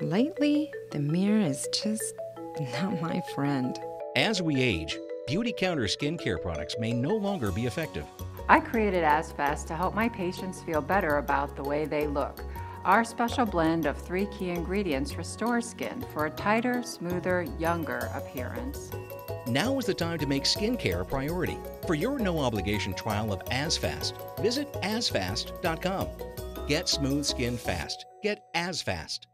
Lately, the mirror is just not my friend. As we age, beauty counter skincare products may no longer be effective. I created Azfasst to help my patients feel better about the way they look. Our special blend of three key ingredients restores skin for a tighter, smoother, younger appearance. Now is the time to make skincare a priority. For your no obligation trial of Azfasst, visit azfasst.com. Get smooth skin fast. Get Azfasst.